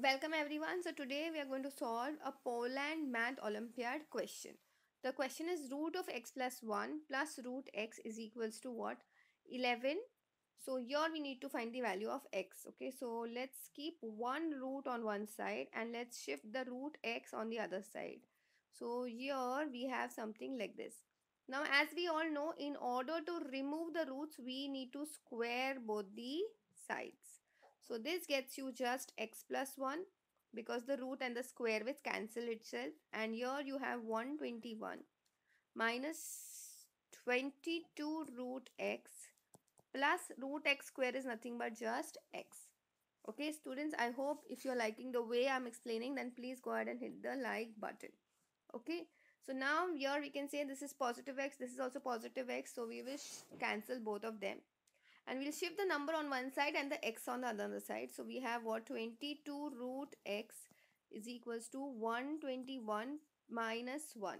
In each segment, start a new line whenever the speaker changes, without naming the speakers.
Welcome everyone. So today we are going to solve a Poland Math Olympiad question. The question is root of x plus 1 plus root x is equals to what? 11. So here we need to find the value of x. Okay, so let's keep one root on one side and let's shift the root x on the other side. So here we have something like this. Now as we all know, in order to remove the roots, we need to square both the sides. So this gets you just x plus 1 because the root and the square which cancel itself and here you have 121 minus 22 root x plus root x square is nothing but just x. Okay students I hope if you're liking the way I'm explaining then please go ahead and hit the like button. Okay so now here we can say this is positive x this is also positive x so we will cancel both of them and we'll shift the number on one side and the x on the other side. So we have what? 22 root x is equals to 121 minus 1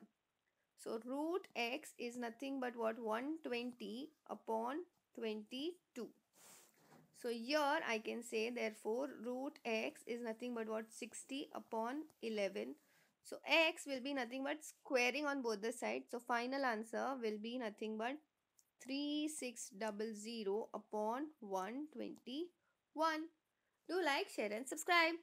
so root x is nothing but what? 120 upon 22 so here i can say therefore root x is nothing but what? 60 upon 11 so x will be nothing but squaring on both the sides. So final answer will be nothing but 3600 upon 121. Do like, share and subscribe.